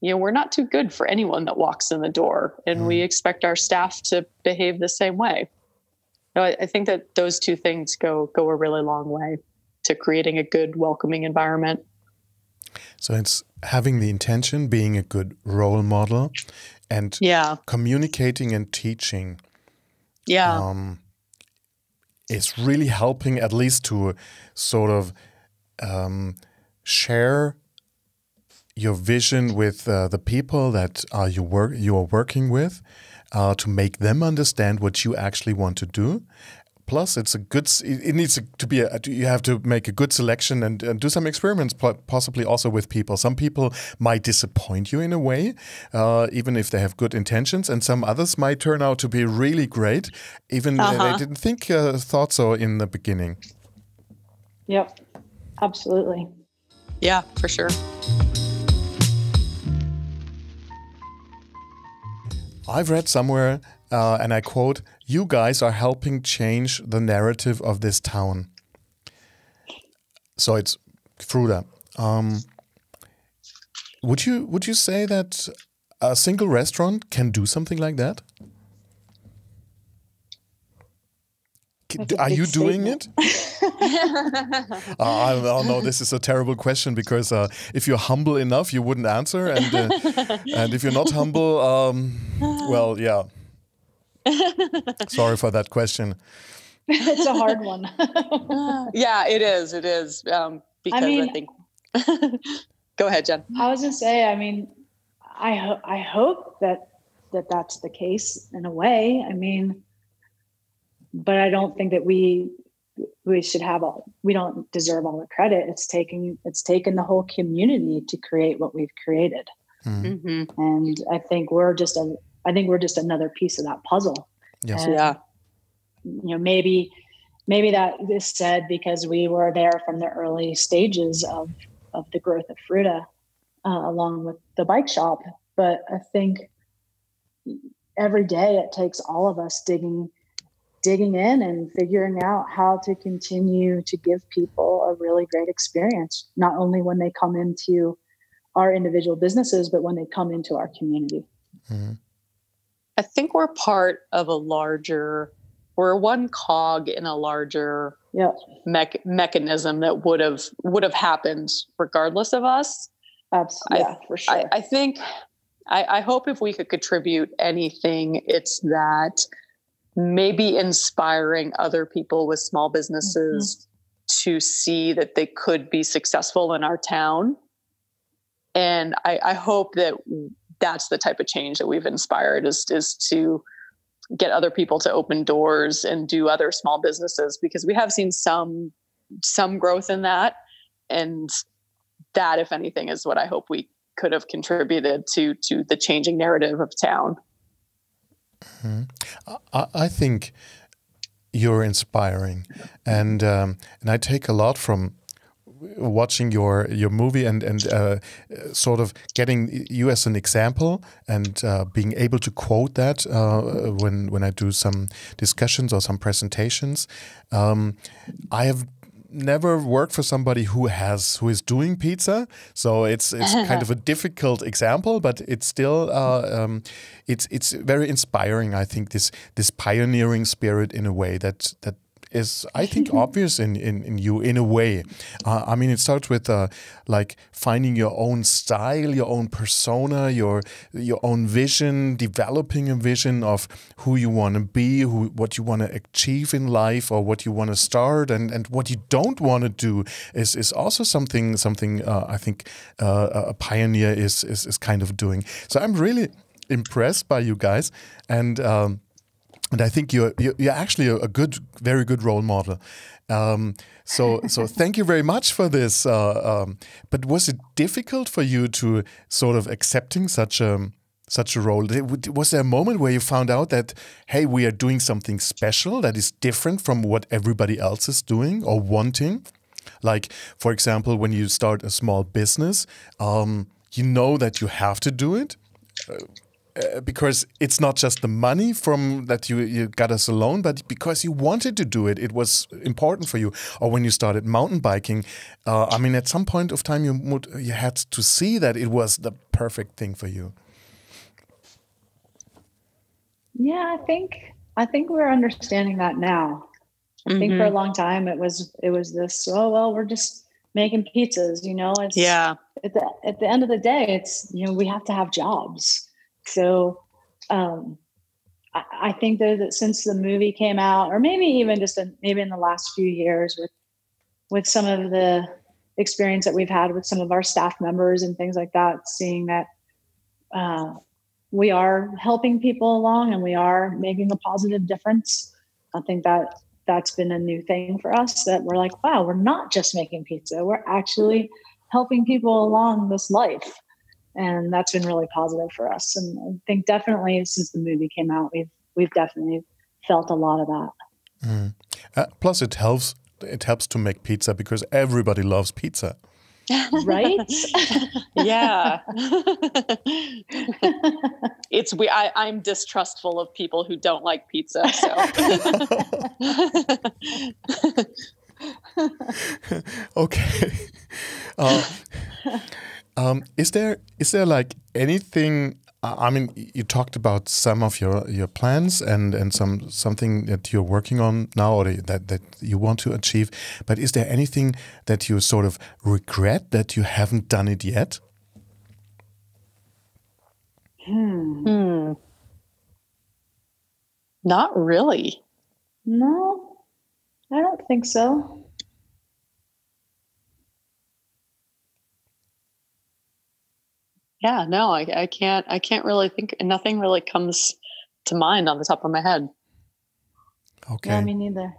you know we're not too good for anyone that walks in the door and mm. we expect our staff to behave the same way no, I, I think that those two things go go a really long way to creating a good, welcoming environment. So it's having the intention, being a good role model, and yeah, communicating and teaching. Yeah. Um, is really helping at least to sort of um, share your vision with uh, the people that uh, you work you are working with uh, to make them understand what you actually want to do. Plus it's a good it needs to be a, you have to make a good selection and, and do some experiments possibly also with people. Some people might disappoint you in a way uh, even if they have good intentions and some others might turn out to be really great even uh -huh. they didn't think uh, thought so in the beginning. Yep. Absolutely. Yeah for sure I've read somewhere, uh, and I quote, "You guys are helping change the narrative of this town." So it's Fruita. Um, would you would you say that a single restaurant can do something like that? Are you doing it? uh, I, don't know. This is a terrible question because uh, if you're humble enough, you wouldn't answer, and uh, and if you're not humble, um, well, yeah. Sorry for that question. it's a hard one. yeah, it is. It is um, because I, mean, I think. Go ahead, Jen. I was gonna say. I mean, I ho- I hope that that that's the case in a way. I mean, but I don't think that we we should have all we don't deserve all the credit. It's taking it's taken the whole community to create what we've created. Mm-hmm. mm-hmm. and i think we're just a i think we're just another piece of that puzzle. Yes. And, yeah. you know maybe maybe that is said because we were there from the early stages of of the growth of fruita uh, along with the bike shop. But i think every day it takes all of us digging digging in and figuring out how to continue to give people a really great experience, not only when they come into our individual businesses, but when they come into our community. Mm-hmm. I think we're part of a larger, we're one cog in a larger yep. me- mechanism that would have would have happened regardless of us. Absolutely, yeah, for sure. I, I think, I, I hope if we could contribute anything, it's that maybe inspiring other people with small businesses mm-hmm. to see that they could be successful in our town. And I, I, hope that that's the type of change that we've inspired is, is to get other people to open doors and do other small businesses because we have seen some some growth in that and that if anything is what i hope we could have contributed to to the changing narrative of town Mm-hmm. I, I, think you're inspiring, and um, and I take a lot from watching your your movie and and uh, sort of getting you as an example and uh, being able to quote that uh, when when I do some discussions or some presentations. Um, I have never worked for somebody who has who is doing pizza, so it's it's kind of a difficult example, but it's still uh, um, it's it's very inspiring. I think this this pioneering spirit in a way that that is, I think, obvious in, in, in you in a way. Uh, I mean, it starts with uh, like finding your own style, your own persona, your your own vision, developing a vision of who you want to be, who what you want to achieve in life, or what you want to start, and, and what you don't want to do is is also something something uh, I think uh, a pioneer is, is is kind of doing. So I'm really impressed by you guys and. Um, and I think you're you're actually a good, very good role model. Um, so so thank you very much for this. Uh, um, but was it difficult for you to sort of accepting such a such a role? Was there a moment where you found out that hey, we are doing something special that is different from what everybody else is doing or wanting? Like for example, when you start a small business, um, you know that you have to do it. Uh, because it's not just the money from that you, you got us a loan, but because you wanted to do it, it was important for you. Or when you started mountain biking, uh, I mean, at some point of time, you would, you had to see that it was the perfect thing for you. Yeah, I think I think we're understanding that now. I mm-hmm. think for a mm-hmm. long time it was it was this, oh well, we're just making pizzas, you know. It's yeah. At the at the end of the day, it's you know, we have to have jobs. So um I, I think that since the movie came out, or maybe even just maybe in the last few years with with some of the experience that we've had with some of our staff members and things like that, seeing that uh, we are helping people along and we are making a positive difference. I think that that's been a new thing for us that we're like, wow, we're not just making pizza, we're actually helping people along this life. And that's been really positive for us. And I think definitely since the movie came out, we've we've definitely felt a lot of that. Mm. Uh, plus, it helps it helps to make pizza because everybody loves pizza. right? yeah. it's we I, I'm distrustful of people who don't like pizza. So okay. Uh, um, is there is there like anything I mean, you talked about some of your, your plans and, and some something that you're working on now or that, that you want to achieve. But is there anything that you sort of regret that you haven't done it yet? Hmm. hmm. Not really. No, I don't think so. Yeah no I, I can't i can't really think nothing really comes to mind on the top of my head. Okay. Yeah me neither.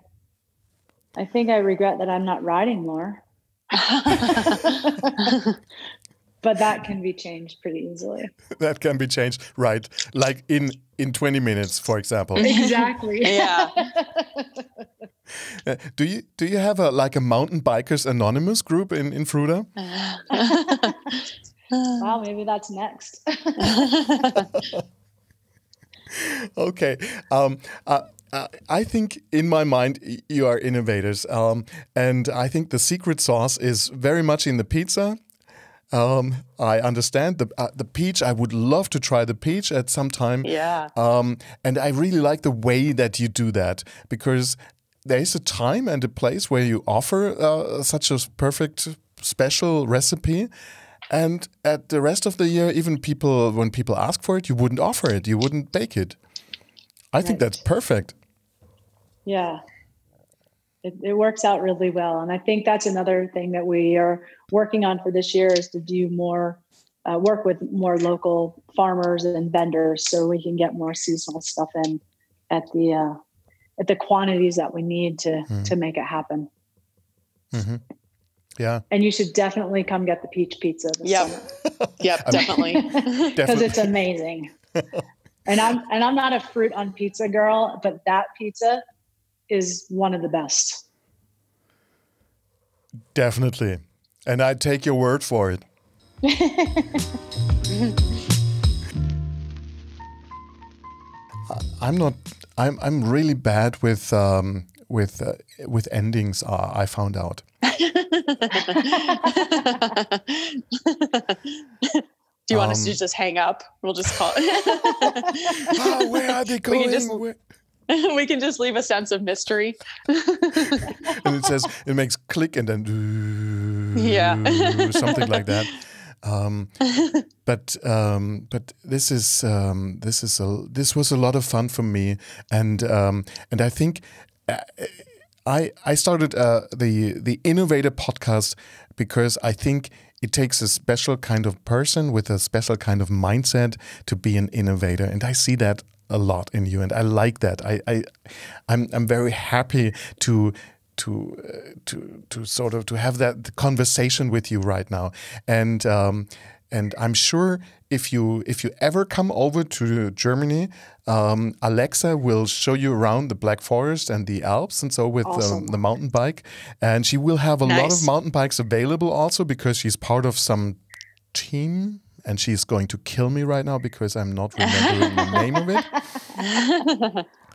I think i regret that i'm not riding more. But that can be changed pretty easily. That can be changed right. Like in in 20 minutes for example. Exactly. Yeah. Uh, do you do you have a like a mountain bikers anonymous group in in fruita wow, maybe that's next. okay. Um, uh, uh, I think in my mind you are innovators, um, and I think the secret sauce is very much in the pizza. Um, I understand the uh, the peach. I would love to try the peach at some time. Yeah. Um, and I really like the way that you do that because there is a time and a place where you offer uh, such a perfect special recipe and at the rest of the year, even people, when people ask for it, you wouldn't offer it, you wouldn't bake it. I right. think that's perfect. Yeah. It, it, works out really well. And I think that's another thing that we are working on for this year is to do more uh, work with more local farmers and vendors so we can get more seasonal stuff in at the uh, at the quantities that we need to mm. to make it happen. Mm-hmm. Yeah. And you should definitely come get the peach pizza. yep. yep, definitely. Because it's amazing. and I'm and I'm not a fruit on pizza girl, but that pizza is one of the best. Definitely. And I take your word for it. I'm not I'm I'm really bad with um, with uh, with endings uh, I found out. Do you want um, us to um, just hang up? We'll just call it. oh, where are they going? We can, just, we can just leave a sense of mystery. and it says it makes click and then yeah, something like that. Um, but um, but this is um, this is a this was a lot of fun for me, and um, and I think I I started uh, the the Innovator podcast because I think it takes a special kind of person with a special kind of mindset to be an innovator, and I see that a lot in you, and I like that. I, I I'm I'm very happy to to uh, to to sort of to have that conversation with you right now, and um, and I'm sure if you if you ever come over to Germany, um, Alexa will show you around the Black Forest and the Alps, and so with um, awesome. um, the mountain bike, and she will have a nice. lot of mountain bikes available also because she's part of some team. And she's going to kill me right now because I'm not remembering the name of it.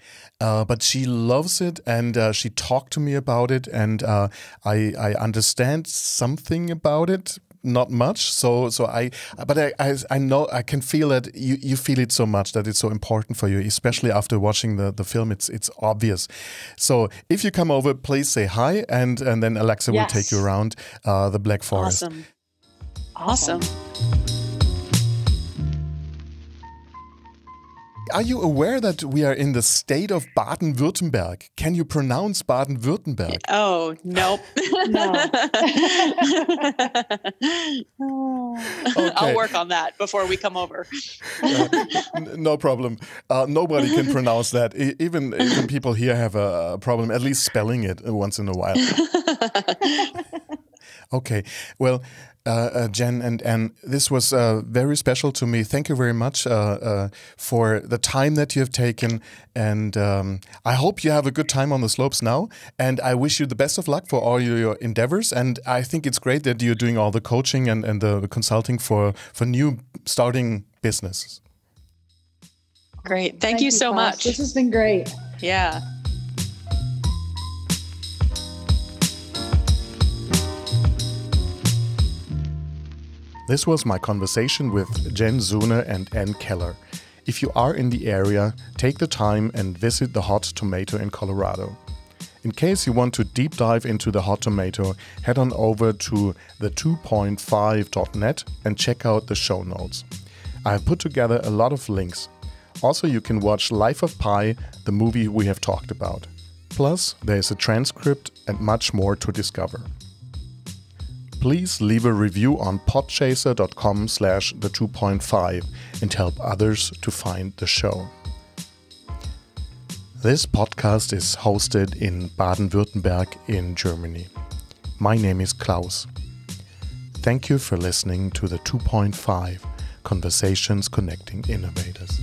Uh, but she loves it and uh, she talked to me about it and uh, I, I understand something about it not much. So so I but I, I, I know I can feel that you, you feel it so much that it's so important for you, especially after watching the, the film. It's it's obvious. So if you come over, please say hi, and and then Alexa yes. will take you around uh, the Black Forest. Awesome. Awesome. Are you aware that we are in the state of Baden-Württemberg? Can you pronounce Baden-Württemberg? Oh, nope. no. okay. I'll work on that before we come over. uh, no problem. Uh, nobody can pronounce that. even, even people here have a problem, at least spelling it once in a while. okay. Well, uh, uh, Jen and Anne, this was uh, very special to me. Thank you very much uh, uh, for the time that you have taken. And um, I hope you have a good time on the slopes now. And I wish you the best of luck for all your endeavors. And I think it's great that you're doing all the coaching and, and the consulting for, for new starting businesses. Great. Thank, Thank you, you so much. This has been great. Yeah. This was my conversation with Jen Zeuner and Anne Keller. If you are in the area, take the time and visit the Hot Tomato in Colorado. In case you want to deep dive into the Hot Tomato, head on over to the2.5.net and check out the show notes. I have put together a lot of links. Also, you can watch Life of Pie, the movie we have talked about. Plus, there is a transcript and much more to discover please leave a review on podchaser.com slash the 2.5 and help others to find the show. This podcast is hosted in Baden-Württemberg in Germany. My name is Klaus. Thank you for listening to the 2.5 Conversations Connecting Innovators.